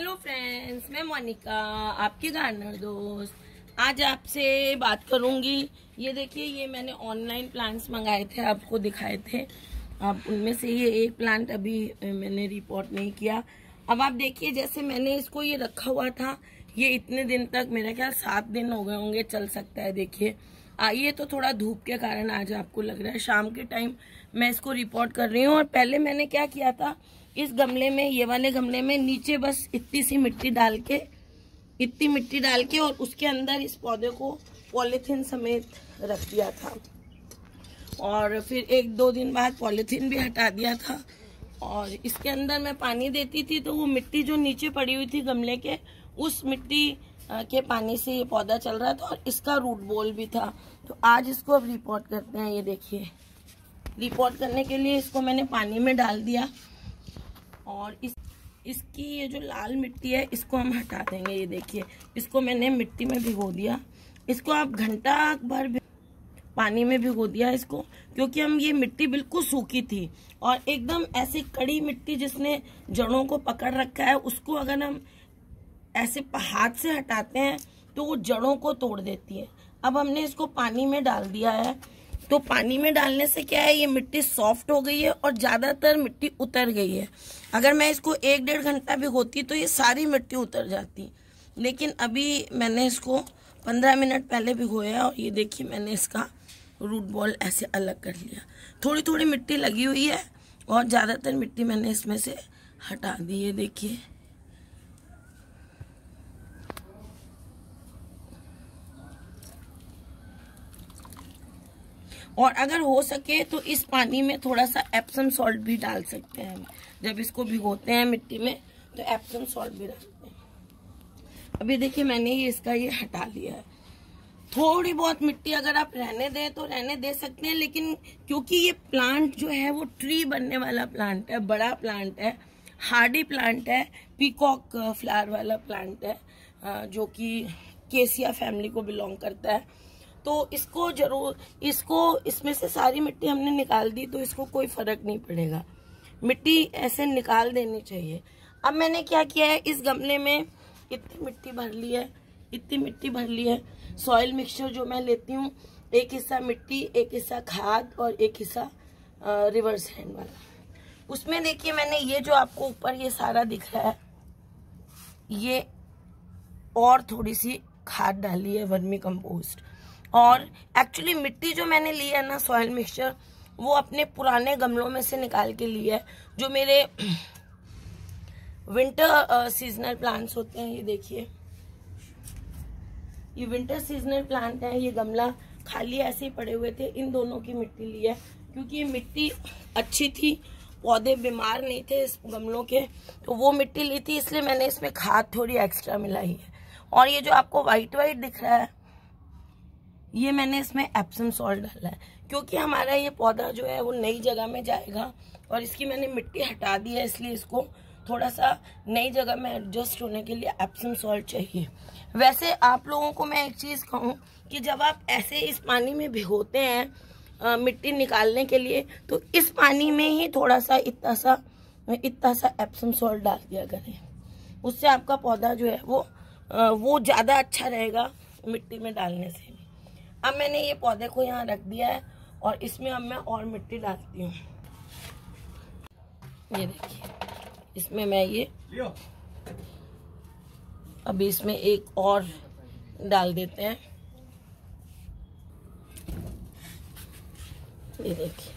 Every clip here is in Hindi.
हेलो फ्रेंड्स मैं मोनिका, आपके गार्डनर दोस्त। आज आपसे बात करूँगी। ये देखिए, ये मैंने ऑनलाइन प्लांट्स मंगाए थे, आपको दिखाए थे। अब उनमें से ये एक प्लांट अभी मैंने रिपोर्ट नहीं किया। अब आप देखिए, जैसे मैंने इसको ये रखा हुआ था, ये इतने दिन तक, मेरा ख्याल सात दिन हो गए होंगे, चल सकता है, देखिए। आइए तो थोड़ा धूप के कारण आज आपको लग रहा है। शाम के टाइम मैं इसको रिपोर्ट कर रही हूँ। और पहले मैंने क्या किया था इस गमले में, ये वाले गमले में नीचे बस इतनी सी मिट्टी डाल के, इतनी मिट्टी डाल के और उसके अंदर इस पौधे को पॉलीथीन समेत रख दिया था। और फिर एक दो दिन बाद पॉलीथीन भी हटा दिया था। और इसके अंदर मैं पानी देती थी तो वो मिट्टी जो नीचे पड़ी हुई थी गमले के, उस मिट्टी के पानी से ये पौधा चल रहा था और इसका रूट बॉल भी था। तो आज इसको अब रिपोर्ट करते हैं, ये देखिए। रिपोर्ट करने के लिए इसको मैंने पानी में डाल दिया। और इस, इसकी ये जो लाल मिट्टी है, इसको हम हटा देंगे, ये देखिए। इसको मैंने मिट्टी में भिगो दिया। इसको आप घंटा भर पानी में भिगो दिया इसको, क्योंकि हम ये मिट्टी बिल्कुल सूखी थी। और एकदम ऐसी कड़ी मिट्टी जिसने जड़ों को पकड़ रखा है, उसको अगर हम ऐसे हाथ से हटाते हैं तो वो जड़ों को तोड़ देती है। अब हमने इसको पानी में डाल दिया है। तो पानी में डालने से क्या है, ये मिट्टी सॉफ्ट हो गई है और ज़्यादातर मिट्टी उतर गई है। अगर मैं इसको एक डेढ़ घंटा भिगोती तो ये सारी मिट्टी उतर जाती। लेकिन अभी मैंने इसको पंद्रह मिनट पहले भिगोया और ये देखिए मैंने इसका रूट बॉल ऐसे अलग कर लिया। थोड़ी थोड़ी मिट्टी लगी हुई है और ज़्यादातर मिट्टी मैंने इसमें से हटा दी है देखिए। और अगर हो सके तो इस पानी में थोड़ा सा एप्सम सॉल्ट भी डाल सकते हैं। जब इसको भिगोते हैं मिट्टी में तो एप्सम सॉल्ट भी डालते हैं। अभी देखिए मैंने ये इसका ये हटा लिया है। थोड़ी बहुत मिट्टी अगर आप रहने दें तो रहने दे सकते हैं, लेकिन क्योंकि ये प्लांट जो है, वो ट्री बनने वाला प्लांट है, बड़ा प्लांट है हार्डी प्लांट है पीकॉक फ्लावर वाला प्लांट है जो कि केसिया फैमिली को बिलोंग करता है। तो इसको ज़रूर, इसको, इसमें से सारी मिट्टी हमने निकाल दी तो इसको कोई फ़र्क नहीं पड़ेगा। मिट्टी ऐसे निकाल देनी चाहिए। अब मैंने क्या किया है, इस गमले में इतनी मिट्टी भर ली है, इतनी मिट्टी भर ली है। सॉइल मिक्सचर जो मैं लेती हूँ, एक हिस्सा मिट्टी, एक हिस्सा खाद और एक हिस्सा रिवर्स हैंड वाला। उसमें देखिए मैंने ये जो आपको ऊपर ये सारा दिख रहा है, ये और थोड़ी सी खाद डाली है, वर्मी कंपोस्ट और एक्चुअली मिट्टी जो मैंने ली है ना सॉइल मिक्सचर वो अपने पुराने गमलों में से निकाल के ली है। जो मेरे विंटर सीजनल प्लांट्स होते हैं, ये देखिए। ये विंटर सीजनल प्लांट है, ये गमला खाली ऐसे ही पड़े हुए थे, इन दोनों की मिट्टी ली है। क्योंकि ये मिट्टी अच्छी थी, पौधे बीमार नहीं थे इस गमलों के तो वो मिट्टी ली थी, इसलिए मैंने इसमें खाद थोड़ी एक्स्ट्रा मिलाई है। और ये जो आपको व्हाइट व्हाइट दिख रहा है ये मैंने इसमें एप्सम सॉल्ट डाला है। क्योंकि हमारा ये पौधा जो है वो नई जगह में जाएगा और इसकी मैंने मिट्टी हटा दी है इसलिए इसको थोड़ा सा नई जगह में एडजस्ट होने के लिए एप्सम सॉल्ट चाहिए। वैसे आप लोगों को मैं एक चीज़ कहूँ कि जब आप ऐसे इस पानी में भिगोते हैं आ, मिट्टी निकालने के लिए तो इस पानी में ही थोड़ा सा इतना सा इतना सा एप्सम सॉल्ट डाल दिया करें। उससे आपका पौधा जो है वो आ, वो ज़्यादा अच्छा रहेगा मिट्टी में डालने से। अब मैंने ये पौधे को यहाँ रख दिया है और इसमें अब मैं और मिट्टी डालती हूँ। ये देखिए इसमें मैं ये अभी इसमें एक और डाल देते हैं। ये देखिए।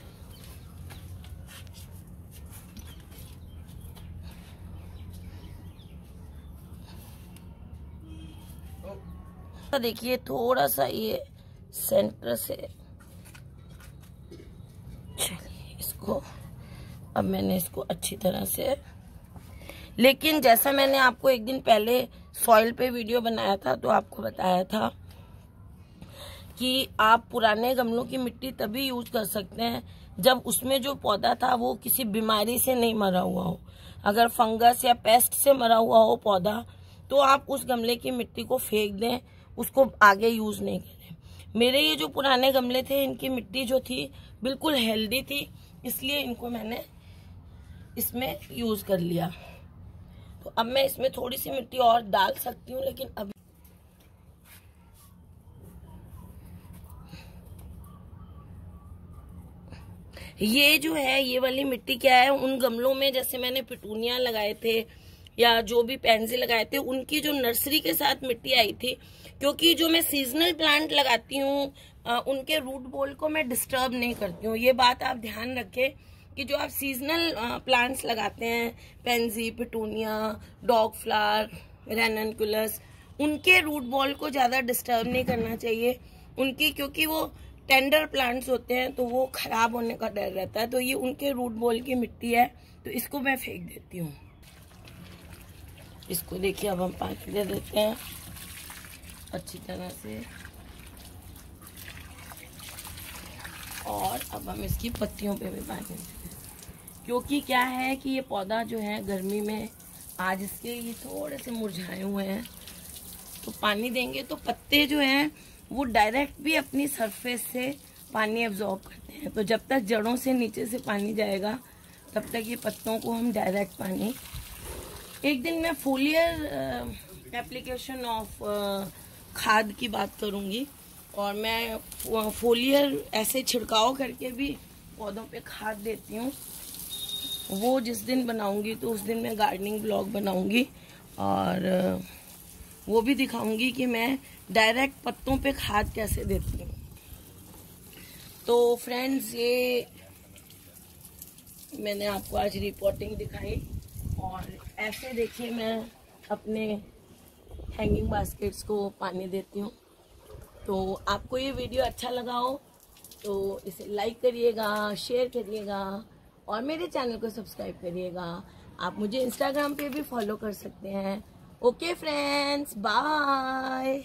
तो देखिए थोड़ा सा ये सेंटर से। चलिए, इसको, अब मैंने इसको अच्छी तरह से लेकिन जैसा मैंने आपको एक दिन पहले सॉइल पे वीडियो बनाया था तो आपको बताया था कि आप पुराने गमलों की मिट्टी तभी यूज़ कर सकते हैं जब उसमें जो पौधा था, वो किसी बीमारी से नहीं मरा हुआ हो। अगर फंगस या पेस्ट से मरा हुआ हो पौधा तो आप उस गमले की मिट्टी को फेंक दें, उसको आगे यूज़ नहीं करें। मेरे ये जो पुराने गमले थे, इनकी मिट्टी जो थी, बिल्कुल हेल्दी थी, इसलिए इनको मैंने इसमें यूज़ कर लिया। तो अब मैं इसमें थोड़ी सी मिट्टी और डाल सकती हूँ, लेकिन अभी ये जो है, ये वाली मिट्टी क्या है? उन गमलों में जैसे मैंने पिटूनिया लगाए थे या जो भी पेंजी लगाए थे, उनकी जो नर्सरी के साथ मिट्टी आई थी, क्योंकि जो मैं सीजनल प्लांट लगाती हूँ उनके रूट बोल को मैं डिस्टर्ब नहीं करती हूँ। ये बात आप ध्यान रखें कि जो आप सीजनल प्लांट्स लगाते हैं pansy petunia dog flower ranunculus उनके रूट बॉल को ज़्यादा डिस्टर्ब नहीं करना चाहिए। उनकी, क्योंकि वो टेंडर प्लांट्स होते हैं तो वो खराब होने का डर रहता है तो ये उनके रूट बॉल की मिट्टी है तो इसको मैं फेंक देती हूँ। इसको देखिए, अब हम पानी दे देते हैं। अच्छी तरह से। और अब हम इसकी पत्तियों पे भी पानी देते हैं। क्योंकि क्या है कि ये पौधा जो है, गर्मी में आज इसके ये थोड़े से मुरझाए हुए हैं। तो पानी देंगे तो पत्ते जो हैं, वो डायरेक्ट भी अपनी सरफेस से पानी एब्जॉर्ब करते हैं। तो जब तक जड़ों से नीचे से पानी जाएगा, तब तक ये पत्तों को हम डायरेक्ट पानी एक दिन मैं फोलियर एप्लीकेशन ऑफ़ खाद की बात करूँगी और मैं फोलियर ऐसे छिड़काव करके भी पौधों पे खाद देती हूँ। वो जिस दिन बनाऊँगी तो उस दिन मैं गार्डनिंग ब्लॉग बनाऊँगी और वो भी दिखाऊँगी कि मैं डायरेक्ट पत्तों पे खाद कैसे देती हूँ। तो फ्रेंड्स ये मैंने आपको आज रिपोर्टिंग दिखाई। और ऐसे देखिए मैं अपने हैंगिंग बास्केट्स को पानी देती हूँ। तो आपको ये वीडियो अच्छा लगा हो तो इसे लाइक करिएगा शेयर करिएगा और मेरे चैनल को सब्सक्राइब करिएगा। आप मुझे इंस्टाग्राम पे भी फॉलो कर सकते हैं। Okay friends bye